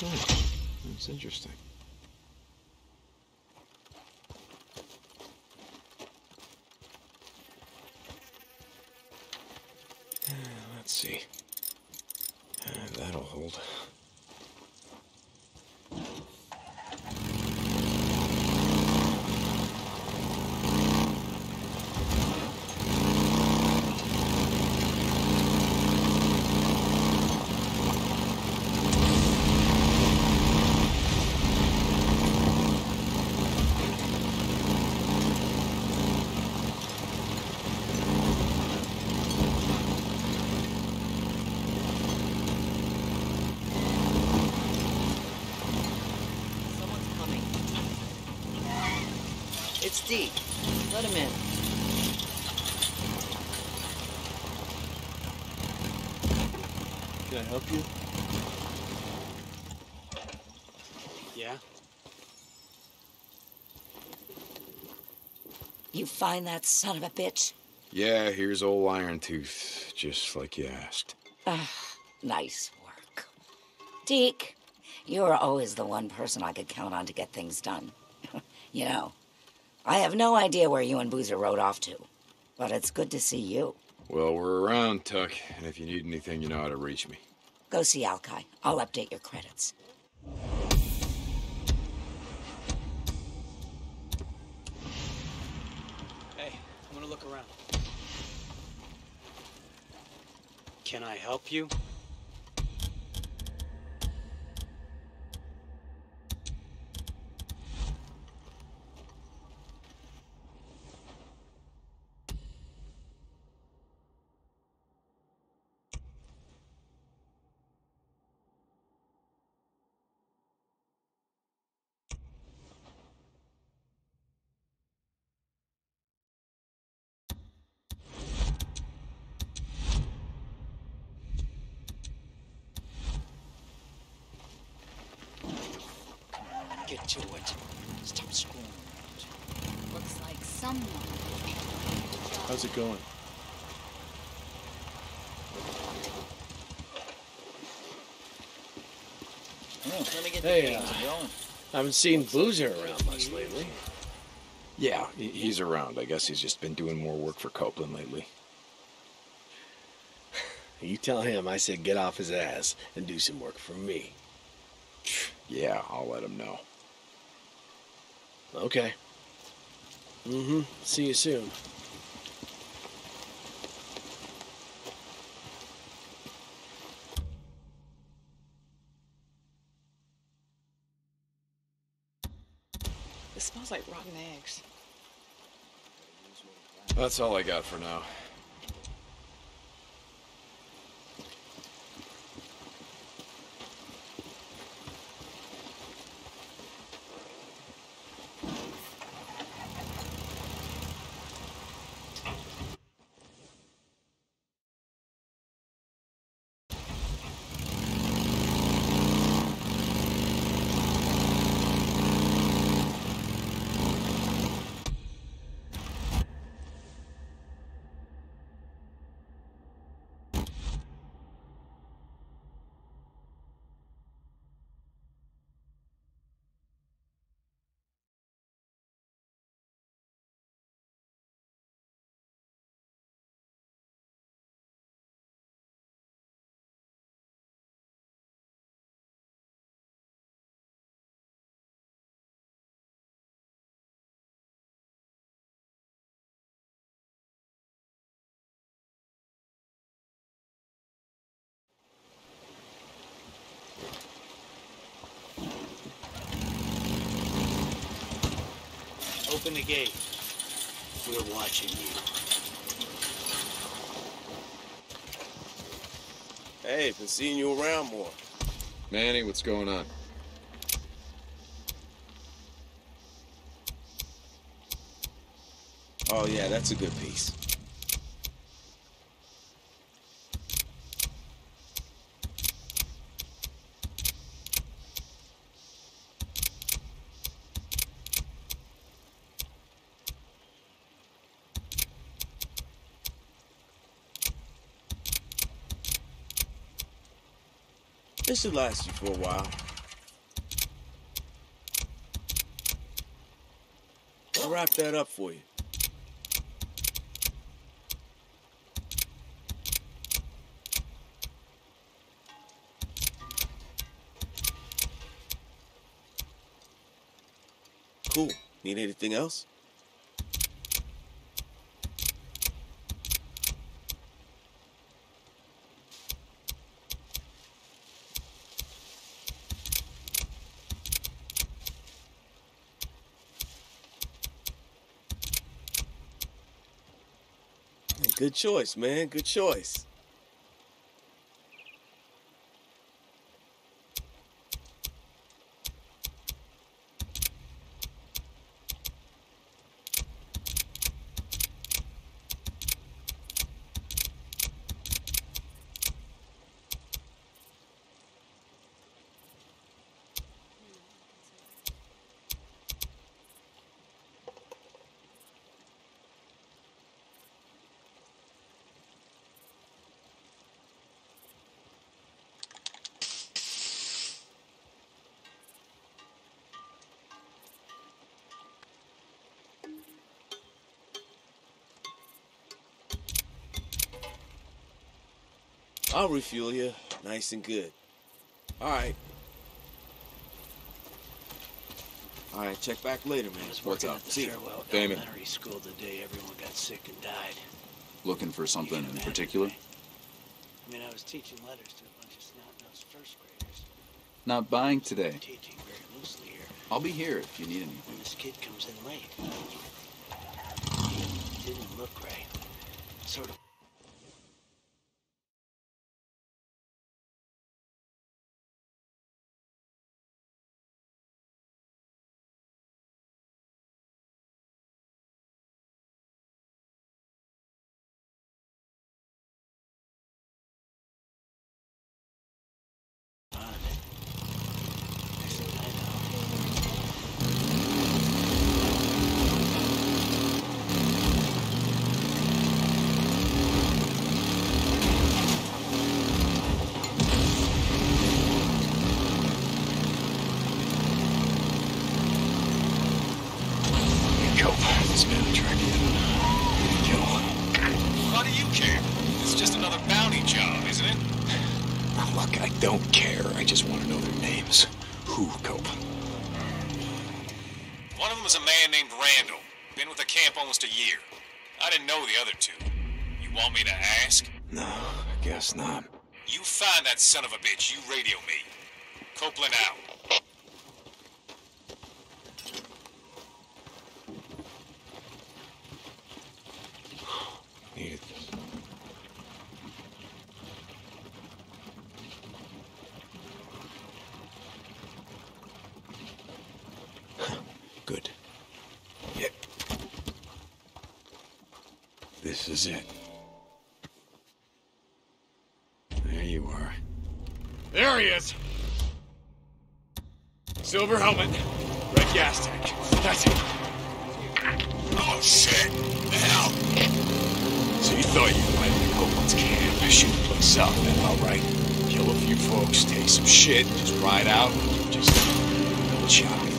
That's interesting. Uh, Let's see. Uh, that'll hold. Someone's coming. It's Deke. Let him in. Can I help you? Yeah? You find that son of a bitch? Yeah, here's old Iron Tooth, just like you asked. Ah, nice work. Deke, you're always the one person I could count on to get things done. you know, I have no idea where you and Boozer rode off to, but it's good to see you. Well, we're around, Tuck, and if you need anything, you know how to reach me. Go see Alkai. I'll update your credits. Hey, I'm gonna look around. Can I help you? Get to it. Stop screwing around. Looks like someone. How's it going? let me get Hey, uh, I haven't seen Boozer around much lately. Yeah, he's around. I guess he's just been doing more work for Copeland lately. You tell him I said get off his ass and do some work for me. Yeah, I'll let him know. Okay. Mm-hmm. See you soon. It smells like rotten eggs. That's all I got for now. Open the gate. We're watching you. Hey, been seeing you around more. Manny, what's going on? Oh yeah, that's a good piece. Should last you for a while. I'll wrap that up for you. Cool. Need anything else? Good choice, man. Good choice. I'll refuel you. Nice and good. All right. All right, check back later, man. I was What's working up? at the See ya. Farewell Damon. Elementary School the day everyone got sick and died. Looking for something in particular? right? I mean, I was teaching letters to a bunch of snot-nosed first graders. Not buying today. Teaching very loosely here. I'll be here if you need anything. When this kid comes in late, he didn't look right. Sort of. odd. Next thing I know, Cope, this man will track you down. Kill. How do you care? It's just another bounty job, isn't it? Look, I don't care. I just want to know their names. Who, Cope? One of them is a man named Randall. Been with the camp almost a year. I didn't know the other two. You want me to ask? No, I guess not. You find that son of a bitch. You radio me. Copeland out. Needed this. Good. Yep. This is it. There you are. There he is. Silver helmet, red gas tank. That's it. Oh shit! The hell? So you thought you might be Copeland's camp, I shoot the place up, and all right, kill a few folks, take some shit, just ride out, just chop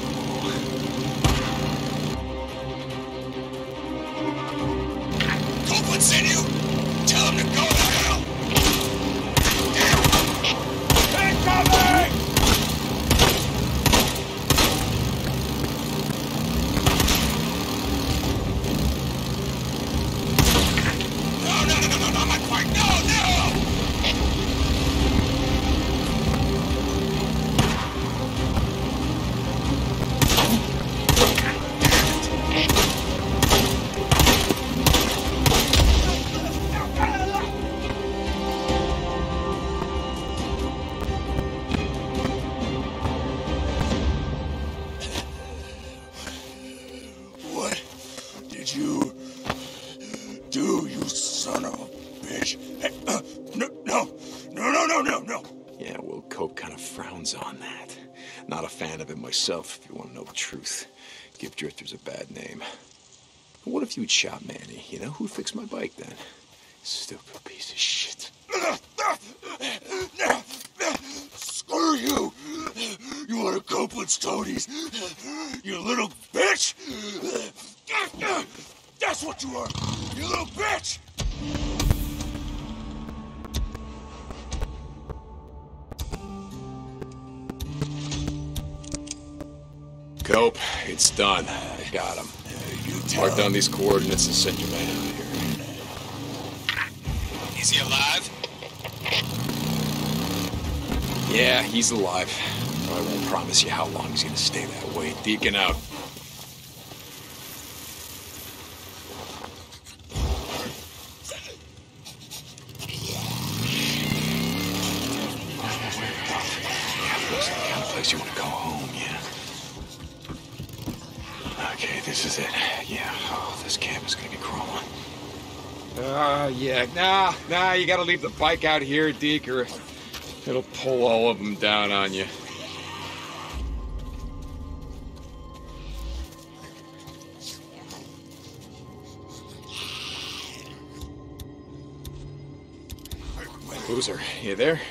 no, no. No, no! Richter's a bad name. What if you'd shot Manny? You know, who'd fix my bike then? Stupid piece of shit. Screw you! You are Copeland's toadies! You little bitch! That's what you are! You little bitch! Cope, it's done. Got him. Mark down these coordinates and send your man out here. Is he alive? Yeah, he's alive. But I won't promise you how long he's gonna stay that way. Deacon out. Looks like the kind of place you want to call home, yeah. Okay, this is it. Yeah, oh, this camp is gonna be crawling. Uh, yeah, nah, nah, you gotta leave the bike out here, Deke, or it'll pull all of them down on you. Boozer, you there?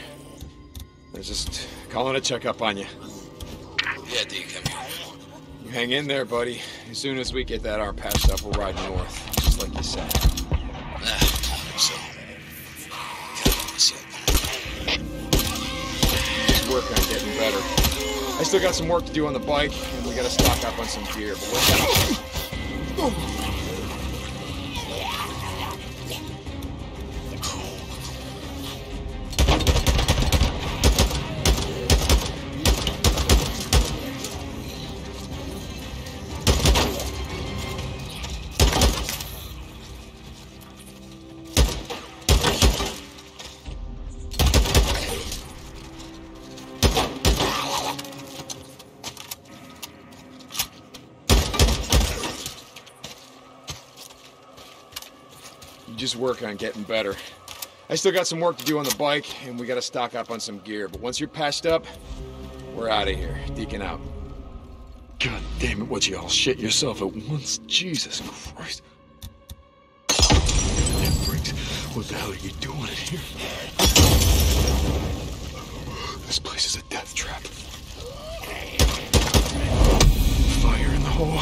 I was just calling to check up on you. Yeah, Deke, I'm. You hang in there, buddy. As soon as we get that arm patched up, we'll ride north, just like you said. So. Count. Just work on getting better. I still got some work to do on the bike, and we gotta stock up on some gear, but we're You just work on getting better. I still got some work to do on the bike, and we gotta stock up on some gear. But once you're patched up, we're out of here. Deacon out. God damn it, what you all shit yourself at once? Jesus Christ. What the hell are you doing in here? This place is a death trap. Fire in the hole.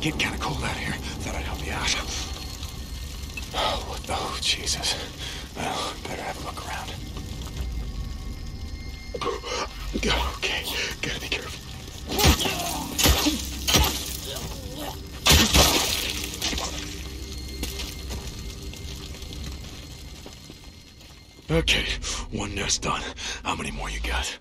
Getting kinda cold out here. Thought I'd help you out. Oh, what? Oh, Jesus. Well, better have a look around. Okay, gotta be careful. Okay, one nest done. How many more you got?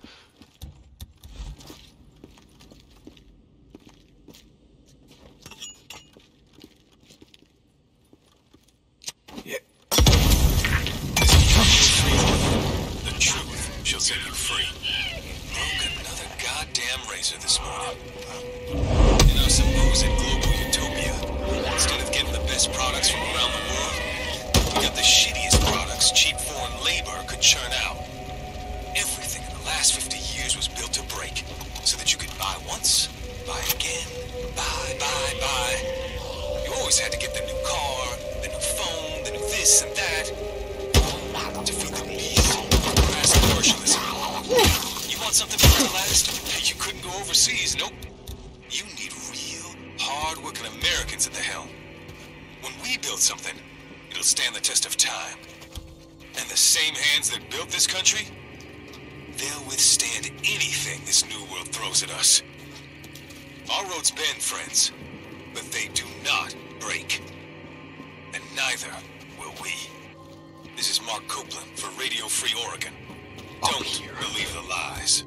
Want something built to last? You couldn't go overseas, nope. You need real, hard-working Americans at the helm. When we build something, it'll stand the test of time. And the same hands that built this country, they'll withstand anything this new world throws at us. Our roads bend, friends, but they do not break. And neither will we. This is Mark Copeland for Radio Free Oregon. Don't believe the lies.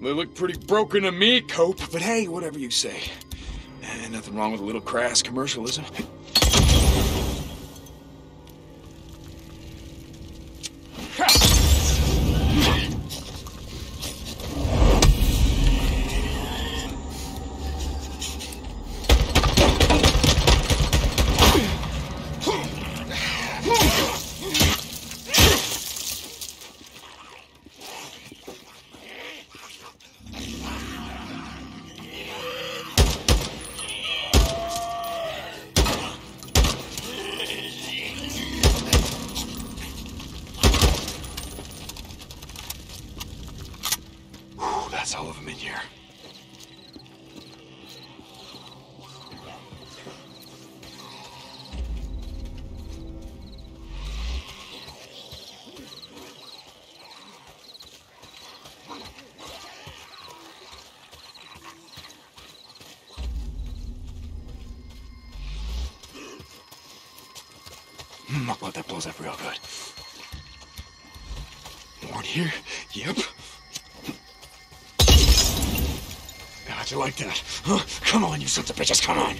They look pretty broken to me, Cope, but hey, whatever you say. Eh, nothing wrong with a little crass commercialism. I'll let that blows up real good. More in here? Yep. How'd you like that? Huh? Come on, you sons of bitches, come on!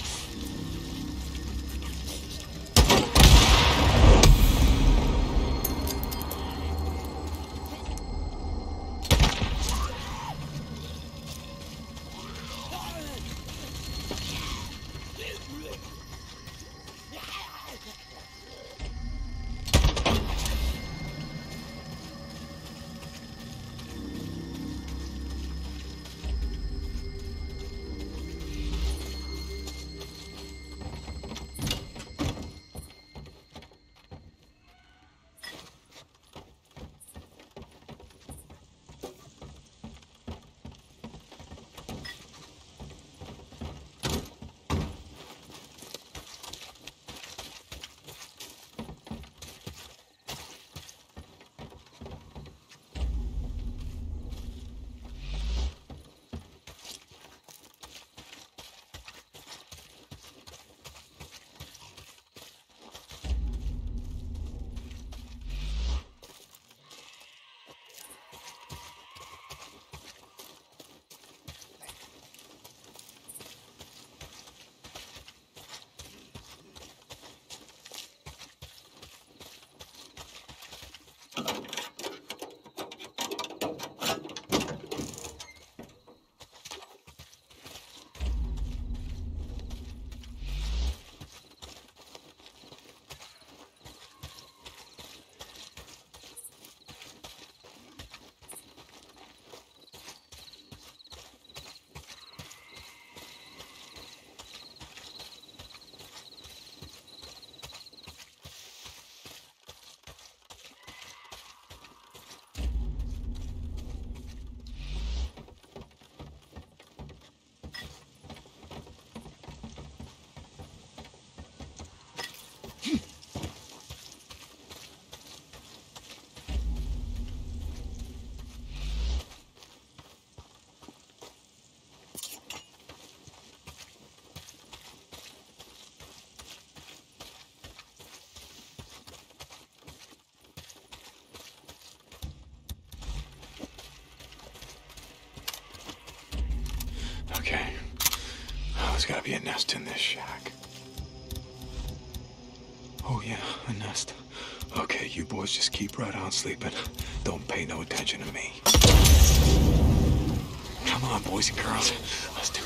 There's gotta be a nest in this shack. Oh, yeah, a nest. Okay, you boys just keep right on sleeping. Don't pay no attention to me. Come on, boys and girls. Let's do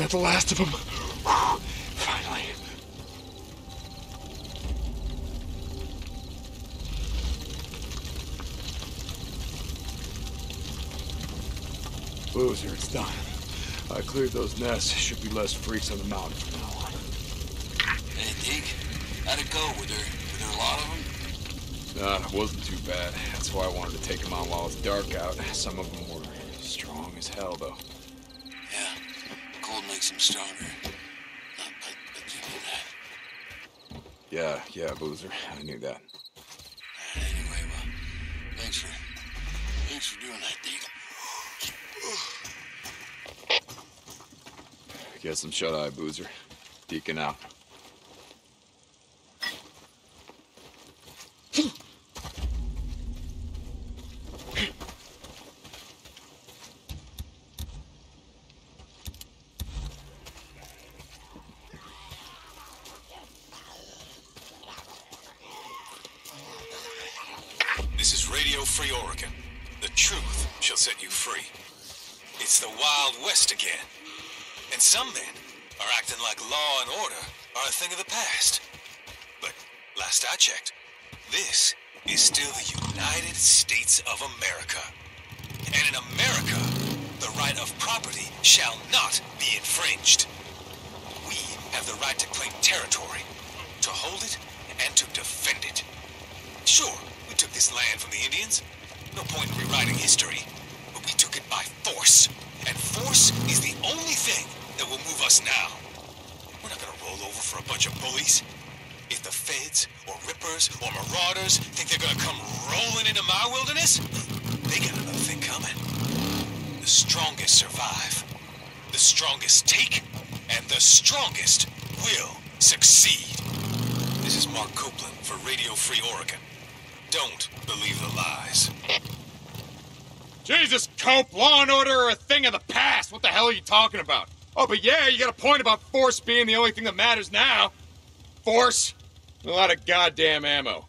that the last of them? Finally. Boozer, it's done. I cleared those nests. Should be less freaks on the mountain from now on. Hey, Deke, how'd it go? Were there, were there a lot of them? Nah, it wasn't too bad. That's why I wanted to take them on while it's dark out. Some of them were strong as hell, though. Yeah, makes them stronger. But, but you knew that. Yeah, yeah, Boozer. I knew that. Anyway, well, thanks for, thanks for doing that, Deke. Get some shut eye, Boozer. Deacon out. This is Radio Free Oregon. The truth shall set you free. It's the Wild West again. And some men are acting like law and order are a thing of the past. But last I checked, this is still the United States of America. And in America, the right of property shall not be infringed. We have the right to claim territory, to hold it, and to defend it. Sure, we took this land from the Indians. No point in rewriting history. It by force. And force Force is the only thing that will move us now. We're not gonna roll over for a bunch of bullies. If the feds or rippers or marauders think they're gonna come rolling into my wilderness, they got another thing coming. The strongest survive. The strongest take, and the strongest will succeed. This is Mark Copeland for Radio Free Oregon. Don't believe the lies. Jesus, Cope, law and order are a thing of the past. What the hell are you talking about? Oh, but yeah, you got a point about force being the only thing that matters now. Force? A lot of goddamn ammo.